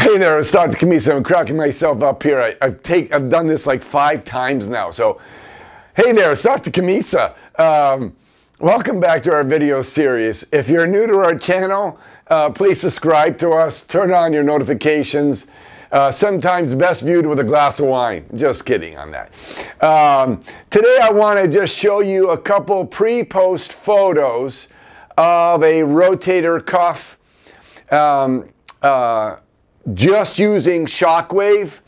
Hey there, it's Dr. Cammisa. I'm cracking myself up here. I, have take, I've done this like five times now. So, hey there, it's Dr. Cammisa. Um, welcome back to our video series. If you're new to our channel, uh, please subscribe to us, turn on your notifications. Uh, sometimes best viewed with a glass of wine. Just kidding on that. Um, today I want to just show you a couple pre-post photos of a rotator cuff um, uh, just using shockwave.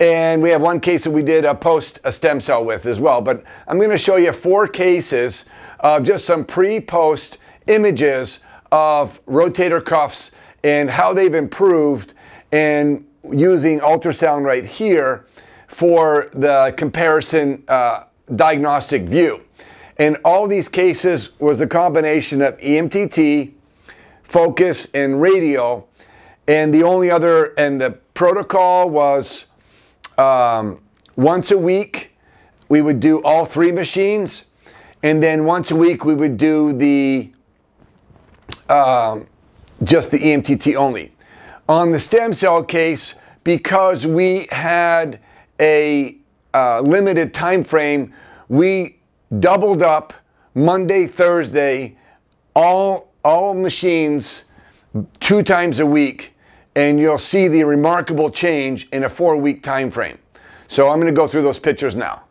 And we have one case that we did a post a stem cell with as well. But I'm going to show you four cases of just some pre-post images of rotator cuffs and how they've improved and using ultrasound right here for the comparison uh, diagnostic view. In all these cases was a combination of EMTT, focus, and radial. And the only other, and the protocol was um, once a week, we would do all three machines. And then once a week, we would do the um, just the EMTT only. On the stem cell case, because we had a uh, limited time frame, we doubled up Monday, Thursday, all all machines two times a week, and you'll see the remarkable change in a four-week time frame. So I'm going to go through those pictures now.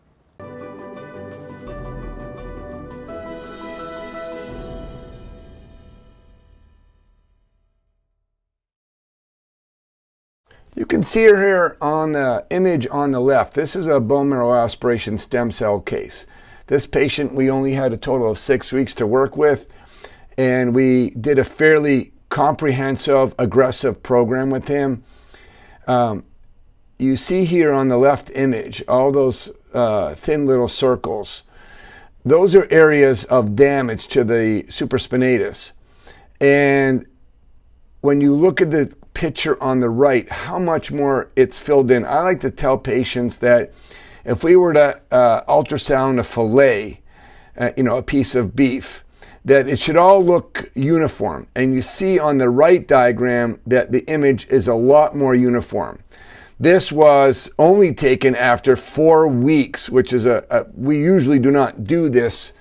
You can see her here on the image on the left. This is a bone marrow aspiration stem cell case. This patient, we only had a total of six weeks to work with, and we did a fairly comprehensive, aggressive program with him. Um, you see here on the left image all those uh, thin little circles. Those are areas of damage to the supraspinatus. And when you look at the picture on the right, how much more it's filled in. I like to tell patients that if we were to uh, ultrasound a fillet, uh, you know, a piece of beef, that it should all look uniform. And you see on the right diagram that the image is a lot more uniform. This was only taken after four weeks, which is a, a we usually do not do this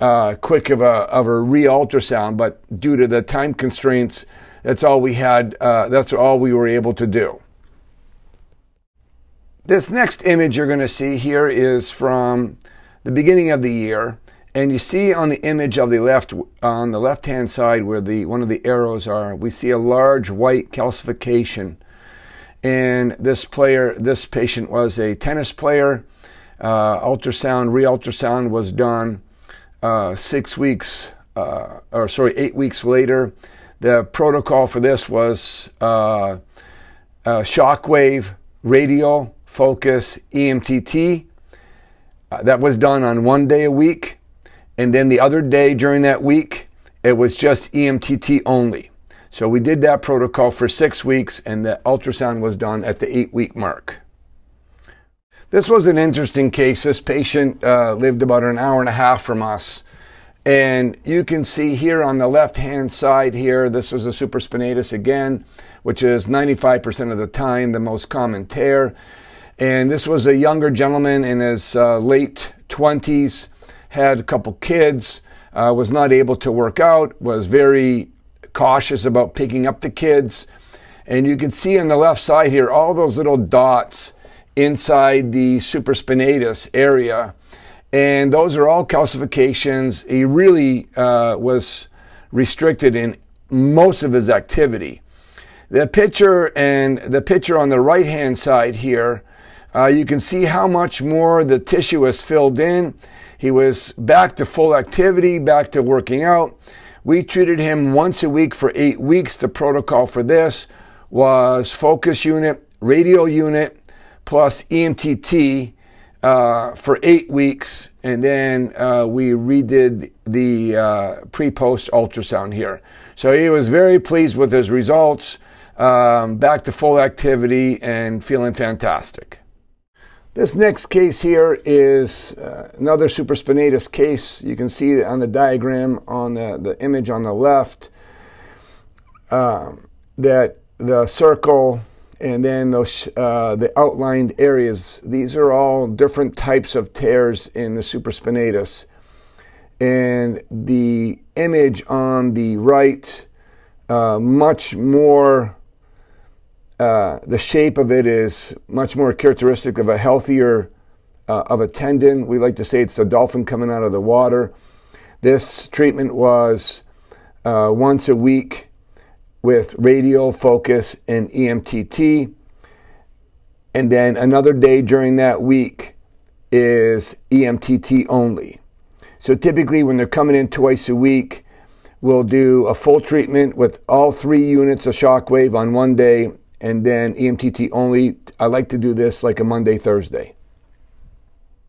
uh, quick of a, of a re-ultrasound, but due to the time constraints, that's all we had, uh, that's all we were able to do. This next image you're going to see here is from the beginning of the year. And you see on the image of the left, on the left-hand side where the one of the arrows are, we see a large white calcification. And this player, this patient was a tennis player. Uh, ultrasound, re-ultrasound was done uh, six weeks, uh, or sorry, eight weeks later. The protocol for this was uh, shockwave, radial, focus, EMTT. Uh, that was done on one day a week. And then the other day during that week, it was just EMTT only. So we did that protocol for six weeks, and the ultrasound was done at the eight week mark. This was an interesting case. This patient uh, lived about an hour and a half from us. And you can see here on the left hand side here, this was a supraspinatus again, which is 95% of the time the most common tear. And this was a younger gentleman in his uh, late 20s, had a couple kids, uh, was not able to work out, was very cautious about picking up the kids. And you can see on the left side here all those little dots inside the supraspinatus area and those are all calcifications. He really uh, was restricted in most of his activity. The picture and the picture on the right hand side here, uh, you can see how much more the tissue was filled in. He was back to full activity, back to working out. We treated him once a week for eight weeks. The protocol for this was focus unit, radial unit, plus EMTT uh, for eight weeks, and then uh, we redid the uh, pre-post ultrasound here. So he was very pleased with his results, um, back to full activity, and feeling fantastic. This next case here is uh, another supraspinatus case. You can see on the diagram on the, the image on the left um, that the circle and then those uh, the outlined areas. These are all different types of tears in the supraspinatus, and the image on the right, uh, much more. Uh, the shape of it is much more characteristic of a healthier uh, of a tendon. We like to say it's a dolphin coming out of the water. This treatment was uh, once a week with radial focus and EMTT. And then another day during that week is EMTT only. So typically, when they're coming in twice a week, we'll do a full treatment with all three units of shockwave on one day and then EMTT only. I like to do this like a Monday, Thursday.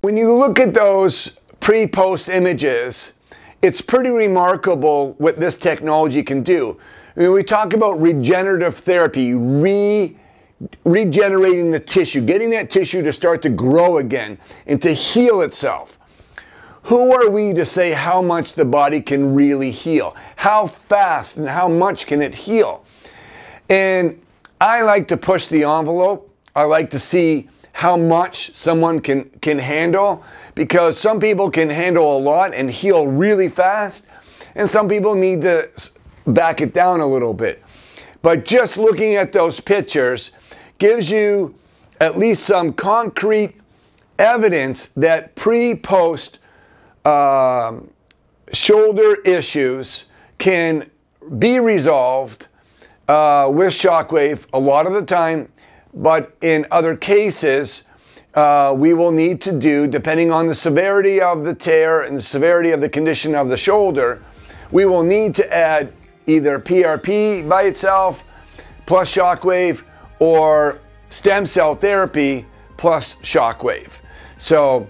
When you look at those pre post images, it's pretty remarkable what this technology can do. When we talk about regenerative therapy, re, regenerating the tissue, getting that tissue to start to grow again and to heal itself. Who are we to say how much the body can really heal? How fast and how much can it heal? And I like to push the envelope. I like to see how much someone can, can handle because some people can handle a lot and heal really fast, and some people need to back it down a little bit. But just looking at those pictures gives you at least some concrete evidence that pre post um, shoulder issues can be resolved uh, with shockwave a lot of the time, but in other cases, uh, we will need to do, depending on the severity of the tear and the severity of the condition of the shoulder, we will need to add either PRP by itself plus shockwave or stem cell therapy plus shockwave. So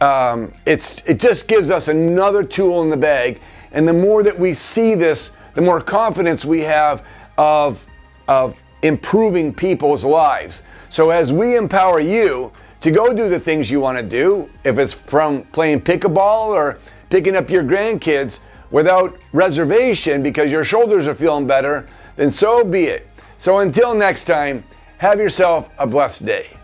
um, it's, it just gives us another tool in the bag. And the more that we see this, the more confidence we have of, of improving people's lives. So as we empower you to go do the things you want to do, if it's from playing pickleball or picking up your grandkids, without reservation because your shoulders are feeling better, then so be it. So until next time, have yourself a blessed day.